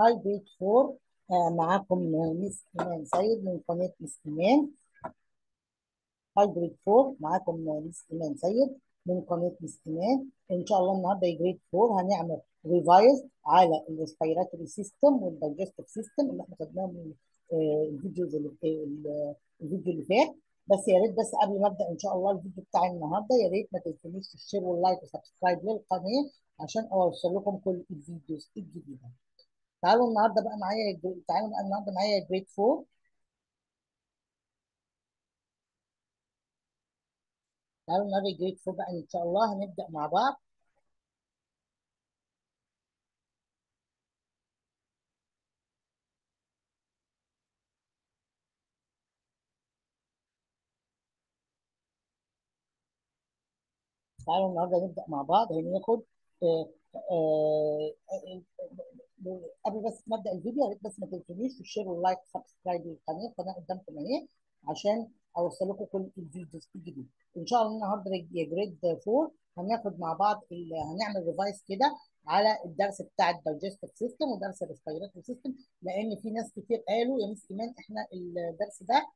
Hi grade 4 آه معاكم Miss إيمان سيد من قناة Miss إيمان. Hi grade 4 معاكم Miss إيمان سيد من قناة Miss إيمان. إن شاء الله النهارده grade 4 هنعمل revise على ال respiratory system وال digestive system اللي إحنا خدناه من آه، ال videos الفيديو اللي فات. بس يا ريت بس قبل ما أبدأ إن شاء الله الفيديو بتاع النهارده يا ريت ما تنسونيش ال share وال like و subscribe للقناة عشان أوصل لكم كل ال videos الجديدة. تعالوا النهارده بقى معايا تعالوا بقى النهارده معايا grade 4 تعالوا النهارده grade 4 بقى إن شاء الله هنبدأ مع بعض. تعالوا النهارده نبدأ مع بعض. هناخد آه، آه، آه، قبل بس ما أبدأ الفيديو يا ريت بس ما تنسونيش ال share وال like و subscribe للقناة القناه قدامكم اهي عشان اوصل لكم كل ال videos الجديدة. إن شاء الله النهارده grade 4 هناخد مع بعض هنعمل revise كده على الدرس بتاع ال digestive system ودرس ال respiratory system لأن في ناس كتير قالوا يا Miss إيمان إحنا الدرس ده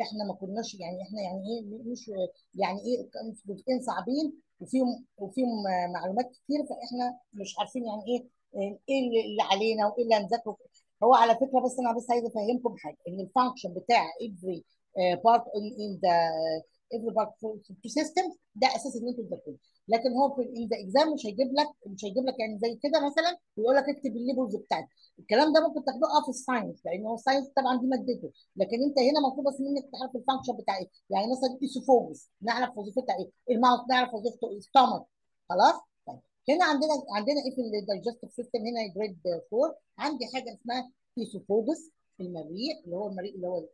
إحنا ما كناش يعني إحنا يعني إيه مش يعني إيه جزئين صعبين وفيهم وفيهم معلومات كتير فإحنا مش عارفين يعني إيه إيه اللي علينا وإيه اللي هنذاكره. هو على فكرة بس أنا بس عايزة أفهمكم حاجة إن ال function بتاع every in, in the every part في system ده أساس إن أنتوا تذاكروه. لكن هو في the exam مش هيجيب لك مش هيجيب لك يعني زي كده مثلا ويقول لك اكتب ال labels بتاعتك. الكلام ده ممكن تاخدوه آه في ال science لأن هو ال science طبعا دي مادته. لكن أنت هنا مطلوب بس منك تعرف ال function بتاع إيه؟ يعني مثلا esophagus نعرف وظيفتها إيه؟ ال mouth نعرف وظيفته إيه؟ خلاص؟ هنا عندنا عندنا إيه في ال digestive system هنا grade 4 عندي حاجة اسمها esophagus المريء اللي هو المريء اللي هو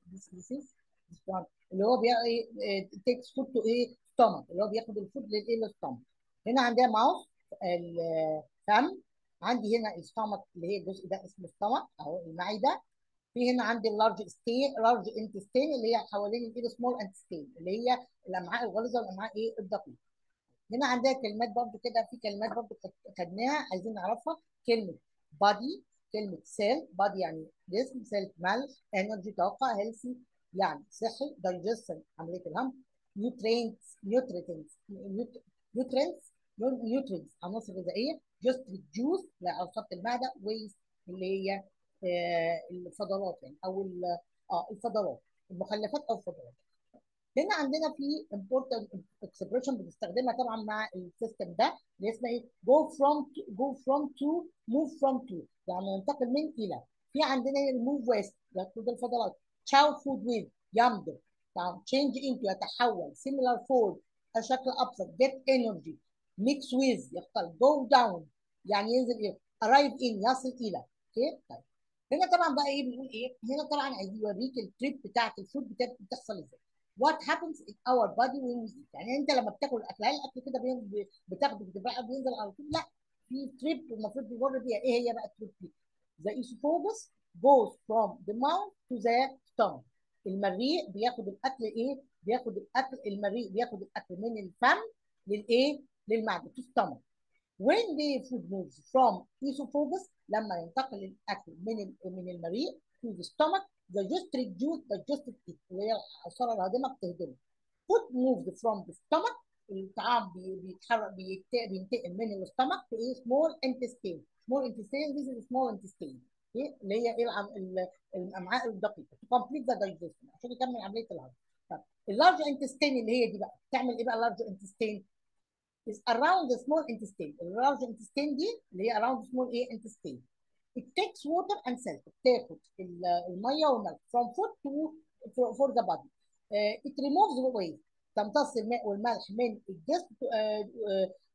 اللي هو takes food to إيه stomach اللي هو بياخد ال food للايه لل stomach هنا عندنا mouth الفم عندي هنا ال stomach اللي هي الجزء ده اسمه stomach أهو المعدة. في هنا عندي ال large ستين large intestine اللي هي حوالين الايد small intestine اللي هي الأمعاء الغليظه والأمعاء إيه الدقيقه هنا عندنا كلمات برضو كده في كلمات برضو خدناها عايزين نعرفها. كلمة body كلمة cell body يعني جسم cell مال energy طاقة healthy يعني صحي دايجستن عملية الهضم nutrients nutrients nutrients nutrients عناصر غذائية جست جوز لعصبة المعدة waste اللي هي آه، الفضلات يعني أو آه الفضلات المخلفات أو الفضلات. هنا عندنا في important expression بنستخدمها طبعا مع ال system ده اللي اسمها إيه؟ from to, go from to move from to. يعني ينتقل من إلى. في عندنا move waste يقود الفضلات. Chew with يمضغ طبعا change into يتحول. Simpler form شكل أبسط. Get energy. Mix with يختلط go down. يعني ينزل إيه arrive in يصل إلى. Okay؟ طيب. هنا طبعا بقى إيه بنقول إيه؟ هنا طبعا عايز يوريك ال trip بتاعت ال food بتاعت بتحصل إزاي. What happens in our body when we eat يعني انت لما بتاكل الاكل هل الأكل كده بتاخده بتبقى بينزل على طول؟ لا في trip المفروض بيمر بيها. إيه هي بقى ال trip دي؟ The esophagus goes from the mouth to the stomach المريء بياخد الأكل إيه؟ بياخد الأكل المريء بياخد الأكل من الفم للإيه؟ للمعدة to stomach. When the food moves from esophagus لما ينتقل الأكل من من المريء to the stomach the gastric juice digested it اللي هي العصاره الهاضمه بتهضمه food moves from the stomach الطعام بي- بيتحرك بيت- بينتقل من الستمك في إيه small intestine small intestine this is small intestine إيه؟ اللي هي إيه الامعاء الدقيقه to complete the digestion عشان يكمل عمليه الهضم طب ال large intestine اللي هي دي بقى تعمل إيه بقى ال large intestine is around the small intestine ال large intestine دي اللي هي around the small إيه intestine it takes water and salt بتاخد ال- الميه والملح from food to for, the body uh, it removes waste تمتص الماء والملح من الجسم uh,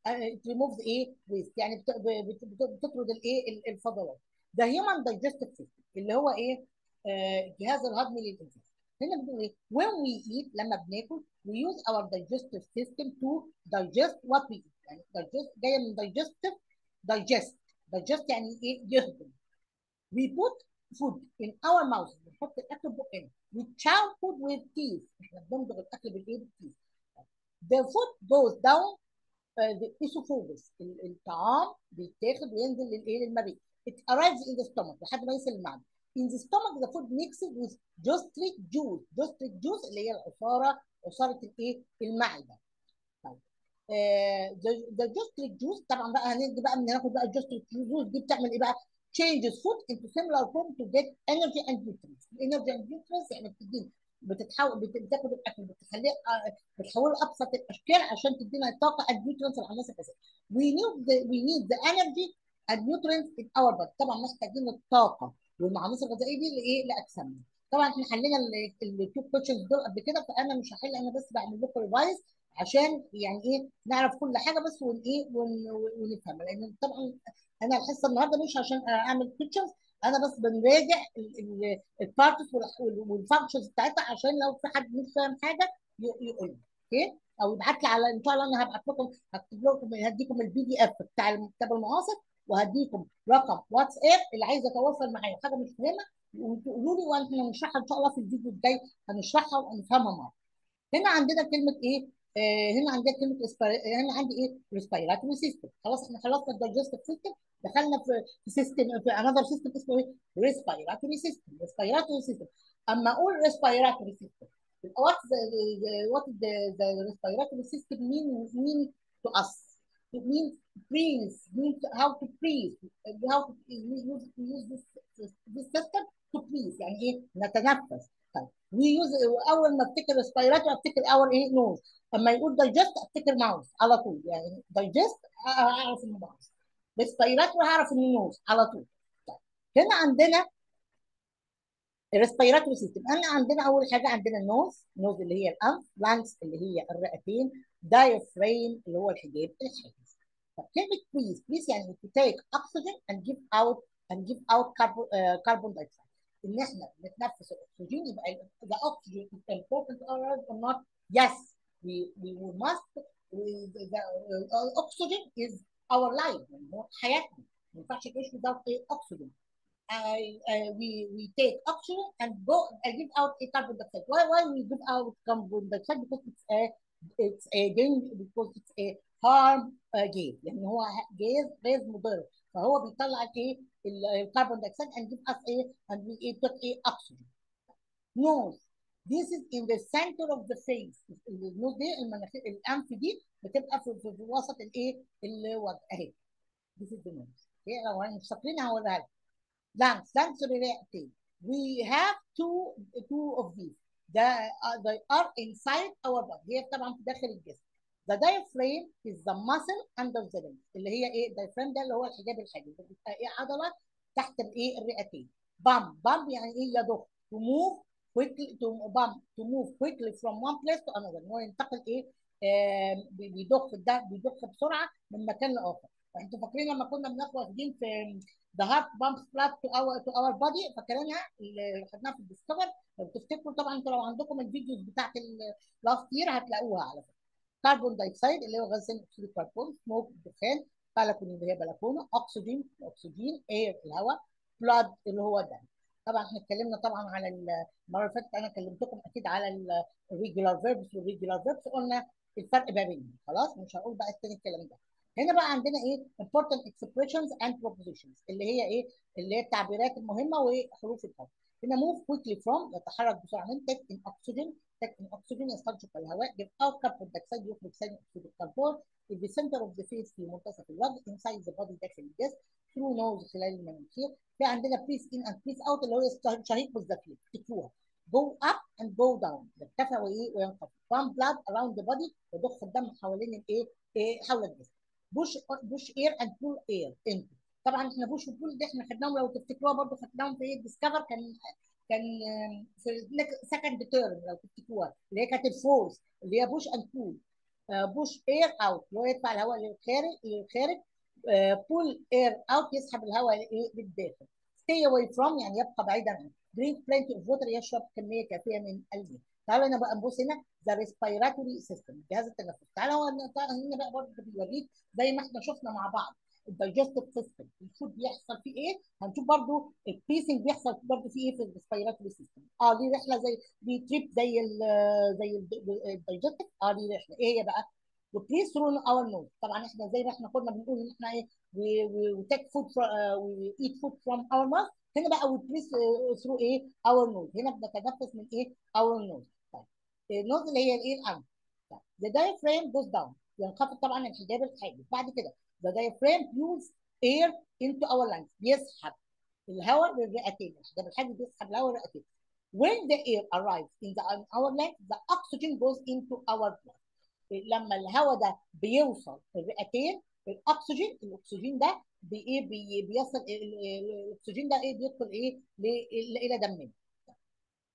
uh, it removes إيه waste يعني بت- بت- بت- بتطرد الايه ال- الفضلات ده human digestive system اللي هو إيه آه، الجهاز الهضمي للانسان هنا بنقول إيه when we eat لما بناكل we use our digestive system to digest what we eat يعني digest جاية من digestive digest digest يعني إيه يهضم we put food in our mouth بنحط الاكل بقنا we chow food with teeth إحنا بنمضغ الاكل بالايه بالتيث the food goes down uh, the esophagus ال- الطعام بيتاخد وينزل للايه للمريء it arrives in the stomach لحد ما يصل المعده in the stomach the food mixes with gastric juice gastric juice اللي هي العصاره عصاره الايه المعده the gastric juice. طبعا بقى هنيجي بقى من هناخد بقى الجاستريك juice دي بتعمل إيه بقى؟ changes food into similar form to get energy and nutrients. Energy and nutrients يعني بتدينا بتتحول بتاخد الأكل بتخليه بتحوله لابسط الأشكال عشان تدينا الطاقه nutrients العناصر الأساسية. We need the we need the energy and nutrients in our body. طبعا محتاجين الطاقه والعناصر الغذائية دي لإيه؟ لأجسامنا. طبعا إحنا حلينا ال two questions دول قبل كده فأنا مش هحل أنا بس بعمل لكم revise عشان يعني إيه نعرف كل حاجة بس ون إيه ونفهم. لأن طبعا أنا الحصة النهارده مش عشان أعمل questions أنا بس بنراجع ال parts وال functions بتاعتها عشان لو في حد مش فاهم حاجة يقول لي. okay؟ أو يبعت لي على إن شاء الله أنا هبعت لكم هكتب لكم هديكم ال PDF بتاع الكتاب المعاصر وهديكم رقم واتساب اللي عايز يتواصل معايا. حاجة مش فاهمة وتقولوا لي وإحنا هنشرحها إن شاء الله في الفيديو الجاي هنشرحها ونفهمها مع هنا عندنا كلمة إيه؟ آه هنا عندنا كلمة اسبر... هنا عندي إيه؟ respiratory system خلاص إحنا خلصنا ال digestive system دخلنا في system في another system اسمه إيه؟ respiratory system respiratory system أما أقول respiratory system what the, the respiratory system mean mean to us it means breathe means how to breathe how to use, use this, this system to breathe يعني إيه؟ نتنفس. Use أول ما أفتكر respiratory أفتكر أول إيه؟ nose أما يقول digest أفتكر mouth على طول. يعني digest أعرف إنه mouth respiratory هعرف إنه nose على طول. طيب هنا عندنا ال respiratory system أنا عندنا أول حاجة عندنا ال nose nose اللي هي الأنف lungs اللي هي الرئتين diaphragm اللي هو الحجاب الحاجز كلمه breathe breathe يعني to take oxygen and give out and give out carbon, uh, ان احنا بنتنفس الاكسجين يبقى the oxygen is important to our or not yes we we, we must we, the, the oxygen is our life يعني هو حياتنا ما ينفعش تعيش without oxygen I, uh, we we take oxygen and go and give out a carbon dioxide. Why why we give out carbon dioxide? Because it's a it's a danger because it's a harm uh, gas يعني هو جاز غاز مضر فهو بيطلع إيه الكربون دايوكسيد and give us a and we take a oxygen. Nose This is in the center of the face. النوز دي المناخير الانف دي بتبقى في, في, في وسط الايه الوضع اهي. This is the nose. Okay. لو مش فاكرينها هقولها لك. lungs, lungs reactive. We have two two of these. The, uh, they are inside our body. هي طبعا في داخل الجسم. The diaphragm is the muscle under the limb. اللي هي إيه؟ diaphragm ده اللي هو الحجاب الحاجز. بتبقى إيه عضلة تحت الايه الرئتين. pump pump يعني إيه يضخ. To move quickly to pump to move quickly from one place to another. هو ينتقل إيه؟ آه بيضخ ده بيضخ بسرعة من مكان لآخر. فإنتوا فاكرين لما كنا بناخد واخدين في the heart pumps blood to our to our body فاكرينها اللي خدناها في ال Discover لو تفتكروا طبعا أنتوا لو عندكم ال videos بتاعت ال last year هتلاقوها على فكرة carbon dioxide اللي هو غاز ثاني اكسيد الكربون سموك الدخان balcony اللي هي بلكونة oxygen oxygen air الهواء blood اللي هو دم طبعا إحنا اتكلمنا طبعا على المرة اللي أنا كلمتكم أكيد على ال regular verbs وال irregular verbs قلنا الفرق ما بينهم. خلاص؟ مش هقول بقى التاني الكلام ده. هنا بقى عندنا إيه؟ important expressions and prepositions اللي هي إيه؟ اللي هي التعبيرات المهمة وحروف الحرف هنا move quickly from يتحرك بسرعة من take in oxygen oxygen يستنشق الهواء out carbon dioxide يخرج ثاني أكسيد الكربون in the center of the face في منتصف الوجه inside the body داخل الجسم through nose خلال المناخير في عندنا breathe in and breathe out اللي هو شهيق والزفير تكتبوها go up and go down. يرتفع وايه وينخفض. Pump blood around the body يضخ الدم حوالين الايه إيه حول الجسم. push push air and pull air in طبعا إحنا push و pull دي إحنا خدناهم لو تفتكروها برضه خدناهم في ال Discover كان كان في second term لو تفتكروها اللي هي كانت ال force اللي هي push and pull. push air out اللي هو يدفع الهواء للخارج للخارج pull air أوت يسحب الهواء للداخل. Stay away from يعني يبقى بعيدا عنه drink plenty of water يشرب كمية كافية من الماء تعالوا هنا بقى نبص هنا. the respiratory system جهاز التنفس. تعالوا هنا بقى برضه بيوريك زي ما إحنا شفنا مع بعض. ال digestive system ال food بيحصل فيه إيه؟ هنشوف برضه ال breathing بيحصل برضه فيه إيه في ال respiratory system آه دي رحلة زي دي trip زي ال زي ال digestive آه دي رحلة. إيه هي بقى؟ we breathe through our nose طبعا إحنا زي ما إحنا كنا بنقول إن إحنا إيه uh, we eat food from our mouth. هنا بقى uh, through إيه؟ our nose. هنا بنتنفس من إيه؟ our nose. طيب. ال nose اللي هي الإيه الانف the diaphragm goes down. ينخفض طبعا الحجاب الحاجز بعد كده the diaphragm pulls air into our lungs. بيسحب الهواء للرئتين الحجاب الحاجز بيسحب الهواء للرئتين when the air arrives in the in our lungs the oxygen goes into our blood. لما الهواء ده بيوصل الرئتين الأكسجين الأكسجين ده بي بيصل الأكسجين ده إيه بيدخل إيه إلى دمنا.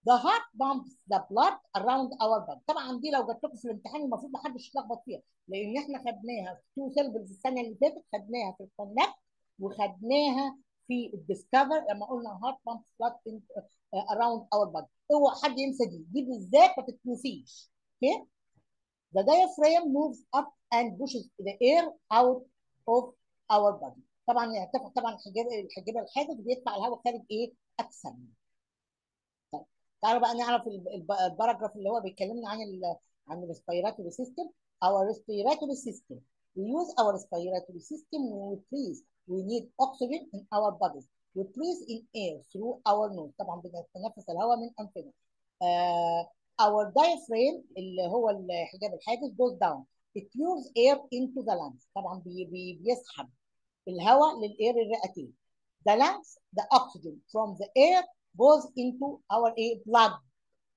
The heart pumps the blood around our body. طبعا دي لو جات لكم في الامتحان المفروض ما حدش يتلخبط فيها لأن إحنا خدناها في two syllabus السنة اللي فاتت خدناها في ال Connect وخدناها في ال Discover لما قلنا heart pumps blood in, uh, around our body. اوعى حد ينسى دي دي بالذات ما تتنسيش. okay؟ The diaphragm moves up and pushes the air out of our body. طبعا يرتفع طبعا الحجاب الحاجز بيدفع الهواء خارج إيه؟ أكثر. طيب تعالوا بقى نعرف ال paragraph اللي هو بيتكلمنا عن ال عن ال respiratory system. Our respiratory system. We use our respiratory system when we breathe. We need oxygen in our bodies. We breathe in air through our nose. طبعا بنتنفس الهواء من انفنا. Uh, our diaphragm اللي هو الحجاب الحاجز goes down. It pulls air into the lungs. طبعا بي بي بيسحب الهواء للاير الرئتين. The lungs, the oxygen from the air goes into our air blood.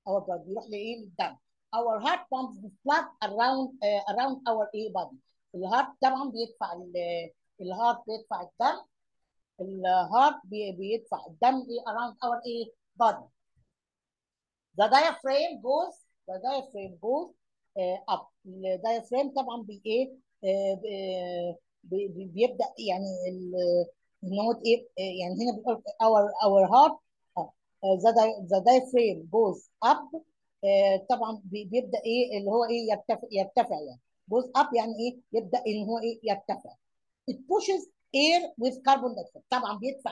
Our blood بيروح لايه للدم. Our heart pumps the blood around uh, around our air body. ال heart طبعا بيدفع ال heart بيدفع الدم. ال heart بي بيدفع الدم around our air body. The diaphragm goes the diaphragm goes uh, up. ال diaphragm طبعا بي إيه uh, بي بيبدا يعني ان هو إيه يعني هنا بيقول our our heart the diaphragm goes up uh, طبعا بيبدأ إيه اللي هو إيه يرتفع يرتفع يعني. Goes up يعني إيه يبدأ إن هو إيه يرتفع. It pushes air with carbon dioxide. طبعا بيدفع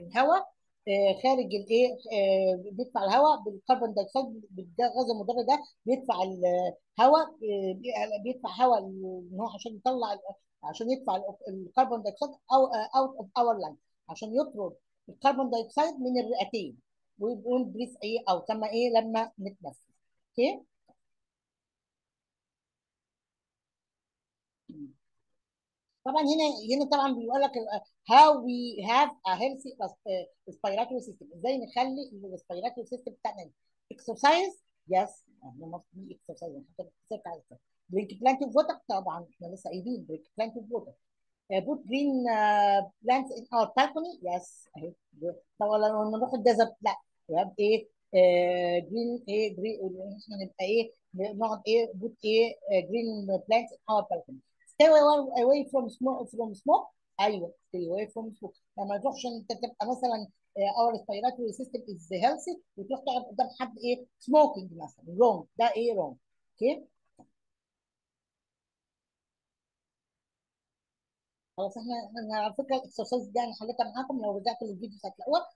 الهواء خارج الايه بيدفع الهواء بال carbon dioxide بالغاز المضر ده بيدفع الهواء بيدفع هواء إن هو عشان يطلع عشان يدفع ال carbon dioxide أو out of our lung عشان يطرد ال carbon dioxide من الرئتين. ويقول breathe إيه out إيه لما نتنفس okay طبعا هنا هنا طبعا بيقول لك how we have a healthy respiratory system. إزاي نخلي ال respiratory system بتاعنا exercise? Yes. إحنا be exercise. drink plenty of water. طبعا إحنا لسه قايلين plenty of water. uh, put green uh, plants in our balcony yes اهي طبعا لما نروح الديزرت لا we have إيه جرين إيه جرين إحنا نبقى إيه نقعد إيه put إيه green plants in our balcony stay away from smoke from smoke أيوه stay away from smoke لما تروحش انت تبقى مثلا our respiratory system is healthy وتروح تقعد قدام حد إيه smoking مثلا wrong ده إيه wrong Okay خلاص إحنا إحنا على فكرة ال exercise دي أنا حليتها معاكم لو رجعت للفيديو هتلاقوها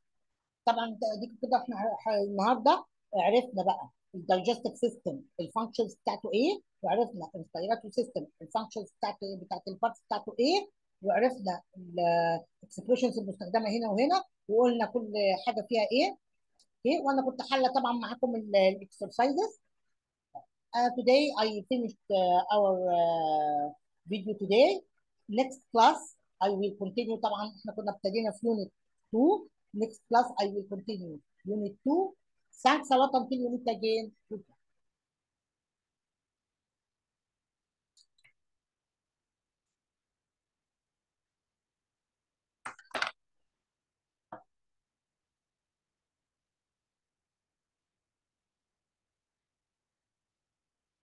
طبعا دي كده إحنا النهارده عرفنا بقى ال digestive system ال functions بتاعته إيه وعرفنا ال respiratory system ال functions بتاعته بتاعت ال parts بتاعته إيه وعرفنا ال expressions المستخدمة هنا وهنا وقلنا كل حاجة فيها إيه. أوكي وأنا كنت حله طبعا معاكم الاكسرسايزز Uh, today I finished uh, our uh, video today. Next class I will continue طبعا احنا كنا ابتدينا في unit 2. Next class I will continue unit 2. Thanks a lot until we meet again. Goodbye.